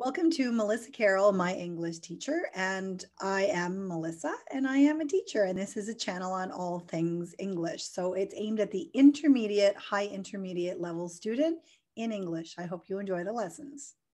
Welcome to Melissa Carroll, my English teacher. And I am Melissa and I am a teacher. And this is a channel on all things English. So it's aimed at the intermediate, high intermediate level student in English. I hope you enjoy the lessons.